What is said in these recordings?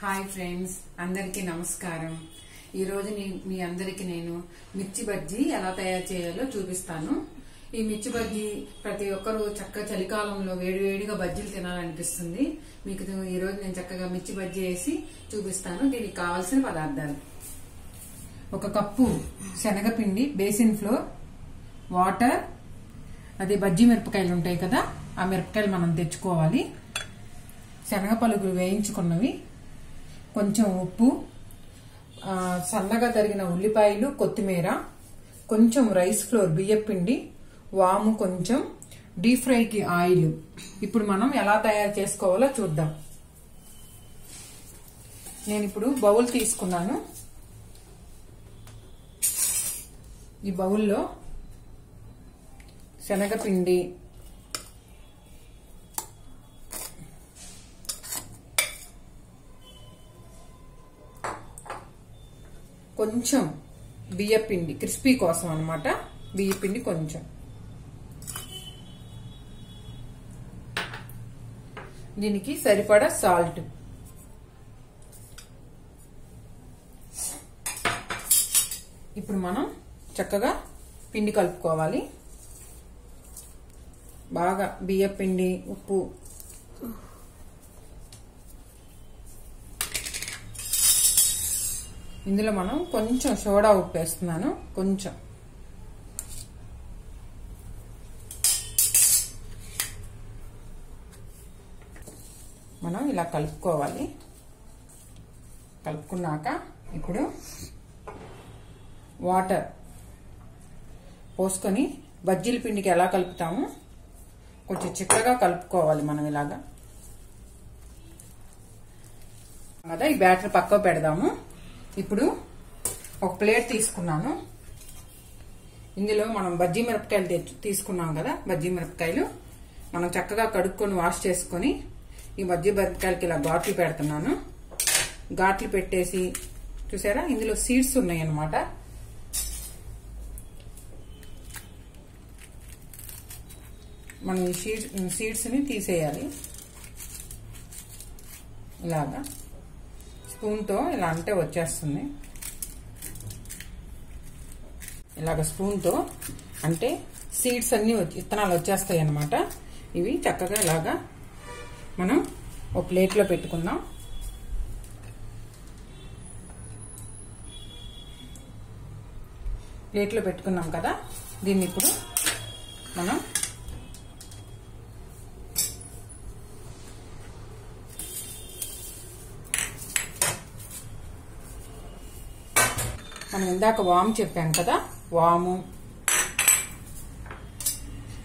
Hi friends అందరికీ నమస్కారం. ఈరోజు మీ అందరికి నేను మిర్చి బజ్జీ ఎలా తయారు చేయాలో చూపిస్తాను. ఈ మిర్చి బజ్జీ ప్రతి ఒక్కరూ చక్కగా చలికాలంలో వేడివేడిగా బజ్జీలు తినాలనిపిస్తుంది. మీకు ఈరోజు ఈ రోజు నేను చక్కగా మిర్చి బజ్జీ వేసి చూపిస్తాను. దీనికి కావాల్సిన పదార్థాలు. ఒక కప్పు శనగపిండి బేసిన్ ఫ్లోర్ వాటర్ అదే బజ్జీ మిరపకాయలు ఉంటాయి కదా ఆ మిరపకాయలు మనం తెచ్చుకోవాలి. శనగ పలుకులు వేయించుకున్నవి కొంచెం ఉప్పు సన్నగా తరిగిన ఉల్లిపాయలు కొత్తిమీర కొంచెం రైస్ ఫ్లోర్ బియ్యపిండి వాము కొంచెం డీప్ ఫ్రైకి ఆయిల్. ఇప్పుడు మనం ఎలా తయారు చేసుకోవాలో చూద్దాం. నేను ఇప్పుడు బౌల్ తీసుకున్నాను. ఈ బౌల్లో శనగపిండి కొంచెం బియ్యపిండి క్రిస్పీ కోసం అనమాట బియ్యపిండి కొంచెం. దీనికి సరిపడా సాల్ట్. ఇప్పుడు మనం చక్కగా పిండి కలుపుకోవాలి. బాగా బియ్యపిండి ఉప్పు ఇందులో మనం కొంచెం సోడా ఉప్పు వేస్తున్నాను. కొంచెం. మనం ఇలా కలుపుకోవాలి. కలుపుకున్నాక ఇప్పుడు వాటర్ పోసుకొని బజ్జీల పిండికి ఎలా కలుపుతాము? కొంచెం చిక్కగా కలుపుకోవాలి మనం ఇలాగా. కదా ఈ బ్యాటర్ పక్క పెడదాము. ఇప్పుడు ఒక ప్లేట్ తీసుకున్నాను. ఇందులో మనం బజ్జీ మిరపకాయలు తీసుకున్నాం కదా బజ్జీ మిరపకాయలు. మనం చక్కగా కడుక్కొని వాష్ చేసుకొని ఈ బజ్జీ మిరపకాయలకి ఇలా ఘాట్లు పెడుతున్నాను. ఘాట్లు పెట్టేసి చూసారా? ఇందులో సీడ్స్ ఉన్నాయి అన్నమాట మనం ఈ సీడ్స్ సీడ్స్ని తీసేయాలి. ఇలాగా. స్పూన్తో ఇలా అంటే వచ్చేస్తుంది. ఇలాగ స్పూన్తో అంటే సీడ్స్ అన్ని వచ్చి- విత్తనాలు వచ్చేస్తాయి అన్నమాట. ఇవి చక్కగా ఇలాగా మనం ఒక ప్లేట్లో పెట్టుకుందాం. ప్లేట్లో పెట్టుకున్నాం కదా దీన్ని ఇప్పుడు మనం మనం ఇందాక వాము చెప్పాం కదా వాము.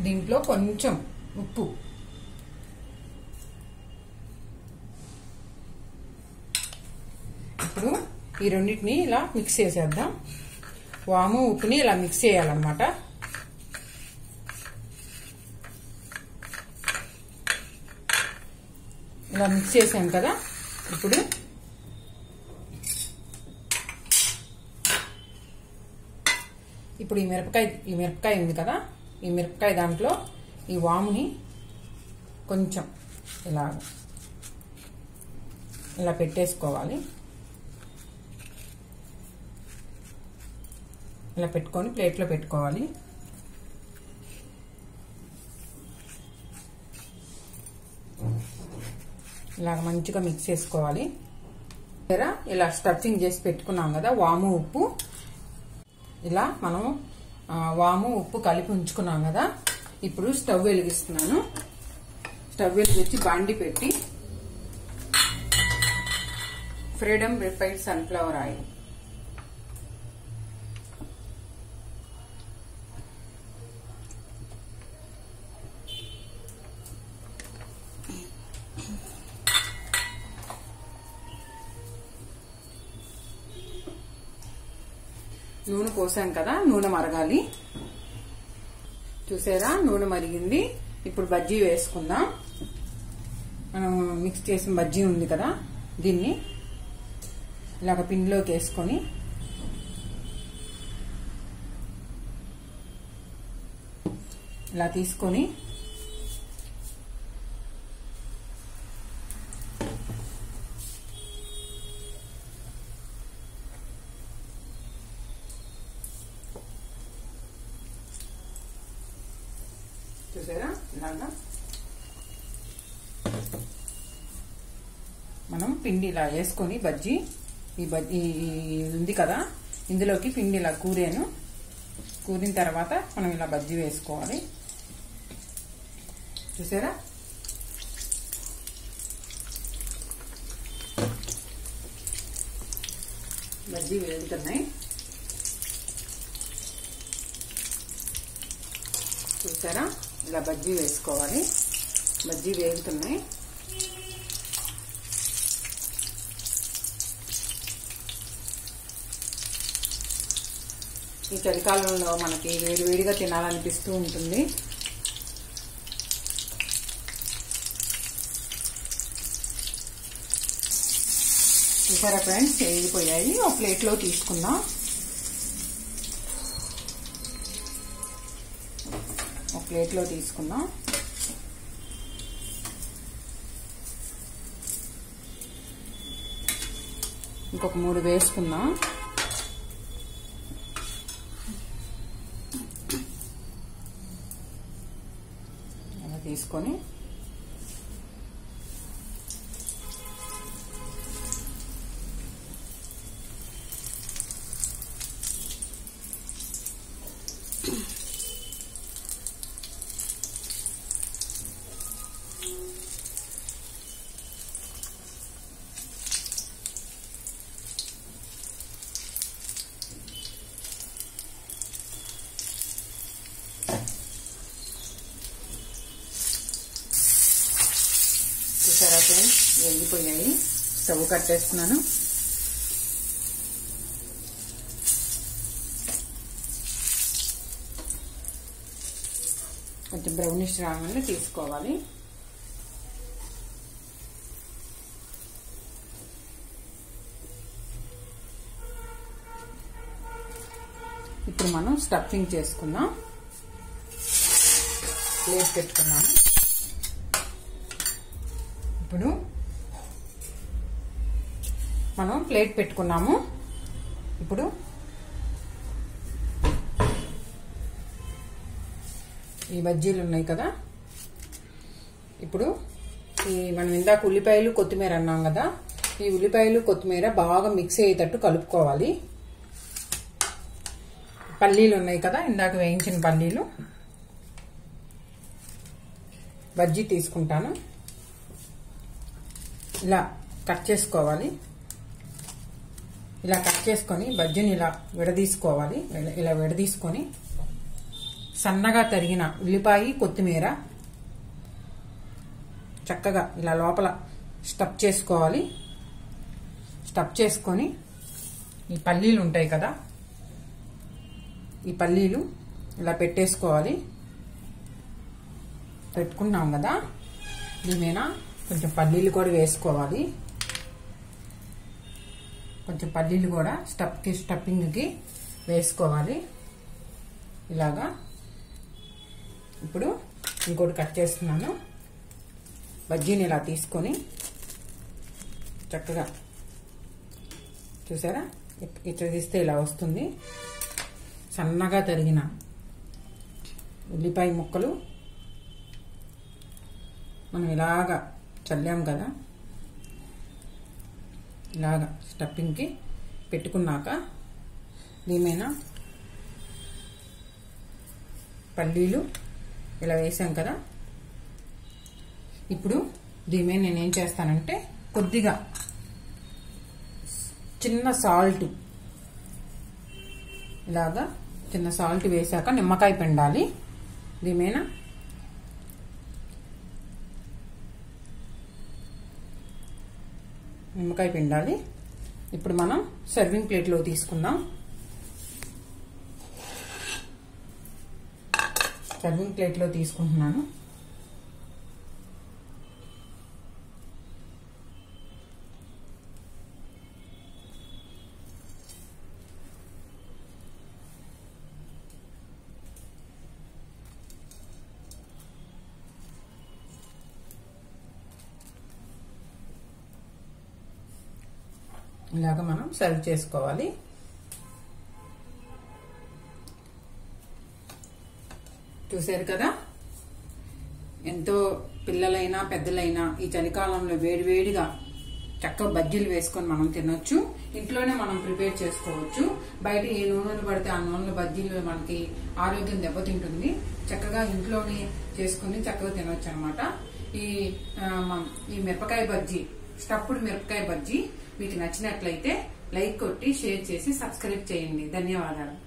దీంట్లో కొంచెం ఉప్పు. ఇప్పుడు ఈ రెండింటిని ఇలా మిక్స్ చేసేద్దాం. వాము ఉప్పుని ఇలా మిక్స్ చేయాలన్నమాట. ఇలా మిక్స్ చేసాం కదా ఇప్పుడు ఇప్పుడు ఈ మిరపకాయ ఈ మిరపకాయ ఉంది కదా? ఈ మిరపకాయ దాంట్లో ఈ వాముని కొంచెం ఇలా ఇలా పెట్టేసుకోవాలి. ఇలా పెట్టుకొని ప్లేట్లో పెట్టుకోవాలి. ఇలాగ మంచిగా మిక్స్ చేసుకోవాలి. ఇలా ఇలా స్టఫింగ్ చేసి పెట్టుకున్నాం కదా వాము ఉప్పు. ఇలా మనం వాము ఉప్పు కలిపి ఉంచుకున్నాం కదా. ఇప్పుడు స్టవ్ వెలిగిస్తున్నాను. స్టవ్ వెలిగించి బాండి పెట్టి ఫ్రీడమ్ రిఫైడ్ సన్ఫ్లవర్ ఆయిల్. నూనె పోసాం కదా నూనె మరగాలి. చూసారా? నూనె మరిగింది. ఇప్పుడు బజ్జీ వేసుకుందాం. మనం మిక్స్ చేసిన బజ్జీ ఉంది కదా దీన్ని ఇలాగ పిండిలోకి వేసుకొని. ఇలా తీసుకొని చూసారా? ఇలాగా. మనం పిండి ఇలా వేసుకొని బజ్జీ ఈ బజ్జీ ఉంది కదా ఇందులోకి పిండి ఇలా కూరాను. కూరిన తర్వాత మనం ఇలా బజ్జీ వేసుకోవాలి. చూసారా? బజ్జీ వేగుతున్నాయి. చూసారా? ఇలా బజ్జీ వేసుకోవాలి. బజ్జీ వేగుతున్నాయి. ఈ చలికాలంలో మనకి వేడివేడిగా తినాలనిపిస్తూ ఉంటుంది. చూసారా ఫ్రెండ్స్ వేగిపోయాయి. ఒక ప్లేట్లో తీసుకుందాం. ప్లేట్లో తీసుకుందాం. ఇంకొక మూడు వేసుకుందాం. అలా తీసుకొని చూసారా ఫ్రెండ్స్ వేగిపోయాయి స్టవ్ కట్టేస్తున్నాను. కొంచెం బ్రౌనిష్ రాగానే తీసుకోవాలి. ఇప్పుడు మనం స్టఫింగ్ చేసుకుందాం. ప్లేస్ పెట్టుకున్నాను. ఇప్పుడు మనం ప్లేట్ పెట్టుకున్నాము. ఇప్పుడు ఈ బజ్జీలు ఉన్నాయి కదా. ఇప్పుడు ఈ మనం ఇందాక ఉల్లిపాయలు కొత్తిమీర అన్నాం కదా. ఈ ఉల్లిపాయలు కొత్తిమీర బాగా మిక్స్ అయ్యేటట్టు కలుపుకోవాలి. పల్లీలు ఉన్నాయి కదా ఇందాక వేయించిన పల్లీలు. బజ్జీ తీసుకుంటాను. ఇలా కట్ చేసుకోవాలి. ఇలా కట్ చేసుకొని బజ్జీని ఇలా విడదీసుకోవాలి. ఇలా- విడదీసుకొని సన్నగా తరిగిన ఉల్లిపాయ కొత్తిమీర చక్కగా ఇలా లోపల స్టఫ్ చేసుకోవాలి. స్టఫ్ చేసుకొని ఈ పల్లీలు ఉంటాయి కదా ఈ పల్లీలు ఇలా పెట్టేసుకోవాలి. పెట్టుకున్నాం కదా దీని కొంచెం పల్లీలు కూడా వేసుకోవాలి. కొంచెం పల్లీలు కూడా స్టఫ్కి స్టఫింగ్కి వేసుకోవాలి. ఇలాగా. ఇప్పుడు ఇంకోటి కట్ చేస్తున్నాను. బజ్జీని ఇలా తీసుకొని చక్కగా చూసారా? ఇట్- ఇట్లా తీస్తే ఇలా వస్తుంది. సన్నగా తరిగిన ఉల్లిపాయ ముక్కలు మనం ఇలాగా చల్లాం కదా? ఇలాగా స్టఫింగ్కి పెట్టుకున్నాక దీమైనా పల్లీలు ఇలా వేసాం కదా? ఇప్పుడు దీమే నేనేం నేను ఏం చేస్తానంటే కొద్దిగా చిన్న సాల్ట్. ఇలాగా చిన్న సాల్ట్ వేసాక నిమ్మకాయ పిండాలి. దీమైనా నిమ్మకాయ పిండాలి. ఇప్పుడు మనం సర్వింగ్ ప్లేట్లో తీసుకుందాం. సర్వింగ్ ప్లేట్లో తీసుకుంటున్నాను. ఇలాగ మనం సర్వ్ చేసుకోవాలి. చూసారు కదా? ఎంతో పిల్లలైనా పెద్దలైనా ఈ చలికాలంలో వేడివేడిగా చక్కగా బజ్జీలు వేసుకొని మనం తినొచ్చు. ఇంట్లోనే మనం ప్రిపేర్ చేసుకోవచ్చు. బయట ఏ నూనెలు పడితే ఆ నూనెల బజ్జీలు మనకి ఆరోగ్యం దెబ్బతింటుంది. చక్కగా ఇంట్లోనే చేసుకుని చక్కగా తినొచ్చు అనమాట ఈ ఈ మిరపకాయ బజ్జీ స్టఫ్డ్ మిరపకాయ బజ్జీ మీకు నచ్చినట్లయితే లైక్ కొట్టి షేర్ చేసి సబ్స్క్రైబ్ చేయండి. ధన్యవాదాలు.